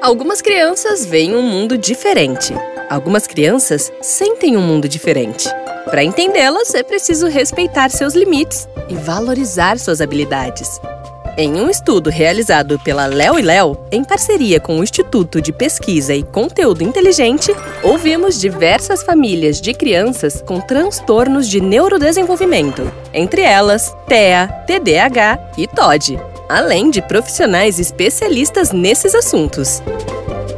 Algumas crianças veem um mundo diferente. Algumas crianças sentem um mundo diferente. Para entendê-las, é preciso respeitar seus limites e valorizar suas habilidades. Em um estudo realizado pela Léo e Léo, em parceria com o Instituto de Pesquisa e Conteúdo Inteligente, ouvimos diversas famílias de crianças com transtornos de neurodesenvolvimento, entre elas TEA, TDAH e TOD, além de profissionais especialistas nesses assuntos.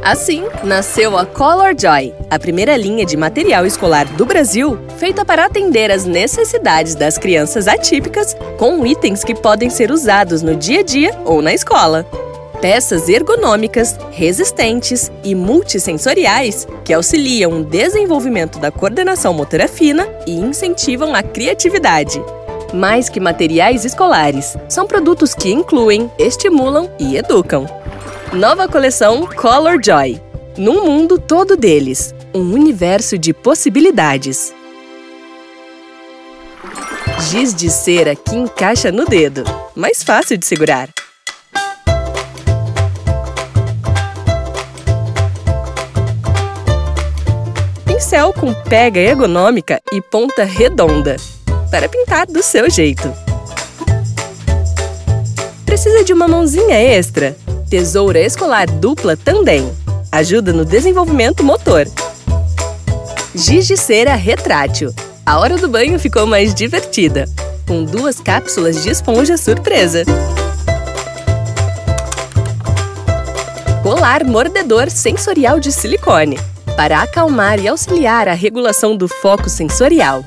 Assim, nasceu a Color Joy, a primeira linha de material escolar do Brasil feita para atender às necessidades das crianças atípicas com itens que podem ser usados no dia a dia ou na escola. Peças ergonômicas, resistentes e multissensoriais que auxiliam o desenvolvimento da coordenação motora fina e incentivam a criatividade. Mais que materiais escolares, são produtos que incluem, estimulam e educam. Nova coleção Color Joy. Num mundo todo deles, um universo de possibilidades. Giz de cera que encaixa no dedo, mais fácil de segurar. Pincel com pega ergonômica e ponta redonda, para pintar do seu jeito. Precisa de uma mãozinha extra? Tesoura escolar dupla também. Ajuda no desenvolvimento motor. Cera retrátil. A hora do banho ficou mais divertida, com duas cápsulas de esponja surpresa. Colar mordedor sensorial de silicone, para acalmar e auxiliar a regulação do foco sensorial.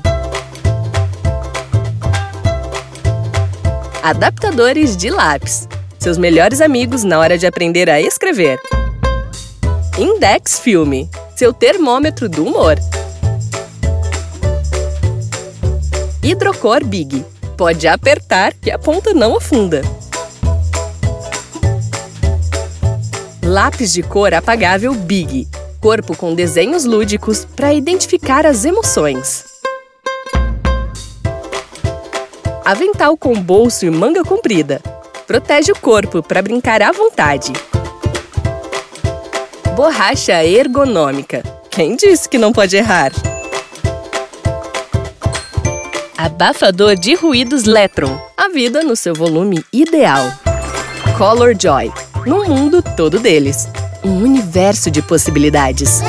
Adaptadores de lápis, seus melhores amigos na hora de aprender a escrever. Index Filme, seu termômetro do humor. Hidrocor Big, pode apertar que a ponta não afunda. Lápis de cor apagável Big, corpo com desenhos lúdicos para identificar as emoções. Avental com bolso e manga comprida, Protege o corpo para brincar à vontade. Borracha ergonômica. Quem disse que não pode errar? Abafador de ruídos Letron. A vida no seu volume ideal. Color Joy. Num mundo todo deles. Um universo de possibilidades.